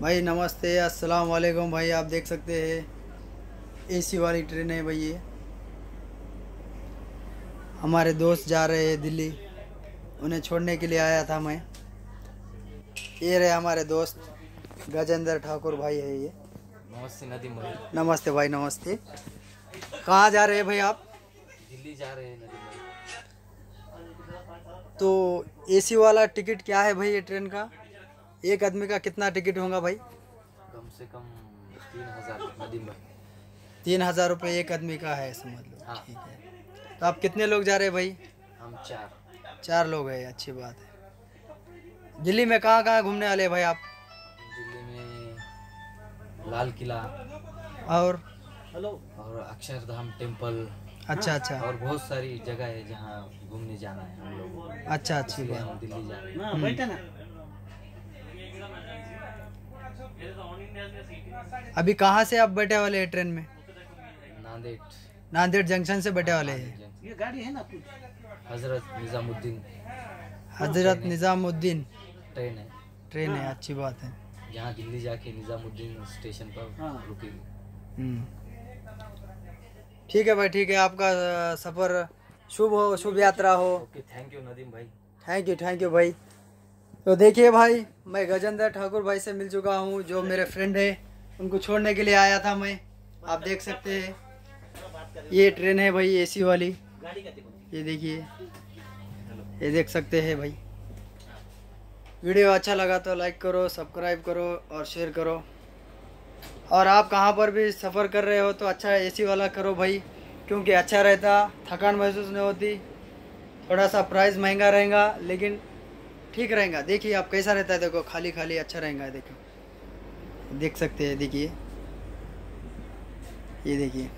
भाई नमस्ते अस्सलाम वालेकुम भाई आप देख सकते हैं एसी वाली ट्रेन है भाई ये। हमारे दोस्त जा रहे हैं दिल्ली उन्हें छोड़ने के लिए आया था मैं। ये रहे हमारे दोस्त गजेंद्र ठाकुर भाई है ये। नमस्ते नदीम भाई नमस्ते भाई नमस्ते। कहाँ जा रहे हैं भाई आप? दिल्ली जा रहे हैं नदीम भाई तो एसी वाला टिकट क्या है भाई ये ट्रेन का? एक आदमी का कितना टिकट होगा भाई? कम से कम तीन हज़ार नदीम भाई तीन हज़ार रुपये एक आदमी का है समझ लो। हाँ। ठीक है। तो आप कितने लोग जा रहे हैं भाई? हम चार। चार लोग हैं अच्छी बात है। दिल्ली में कहाँ कहाँ घूमने वाले हैं भाई आप? दिल्ली में लाल किला। और? हेलो और अक्षरधाम टेंपल अच्छा अच्छा। और बहुत सारी जगह है जहाँ घूमने जाना है हम लोगों को। अच्छा अच्छी बात। दिल्ली जा रहे हैं। अभी कहाँ से आप बैठे वाले हैं ट्रेन में? नांदेड़। नांदेड़ जंक्शन से बैठे वाले हैं। ये गाड़ी है ना हज़रत निजामुद्दीन। हज़रत निज़ामुद्दीन। ट्रेन है। ट्रेन है अच्छी बात है। यहाँ दिल्ली जाके निजामुद्दीन स्टेशन पर रुकेगी। हम्म। ठीक है भाई ठीक है। आपका सफ़र शुभ हो शुभ यात्रा हो। थैंक यू नदीम भाई। थैंक यू थैंक यू भाई। तो देखिए भाई, मैं गजेंद्र ठाकुर भाई से मिल चुका हूँ, जो मेरे फ्रेंड है। उनको छोड़ने के लिए आया था मैं। आप देख सकते हैं, ये ट्रेन है भाई एसी वाली। ये देखिए। ये देख सकते हैं भाई। वीडियो अच्छा लगा तो लाइक करो सब्सक्राइब करो और शेयर करो। और आप कहाँ पर भी सफ़र कर रहे हो तो अच्छा एसी वाला करो भाई, क्योंकि अच्छा रहता, थकान महसूस नहीं होती। थोड़ा सा प्राइस महँगा रहेगा, लेकिन ठीक रहेगा। देखिए, आप कैसा रहता है, देखो खाली खाली अच्छा रहेगा देखो देख सकते हैं, देखिए। ये देखिए।